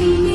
You.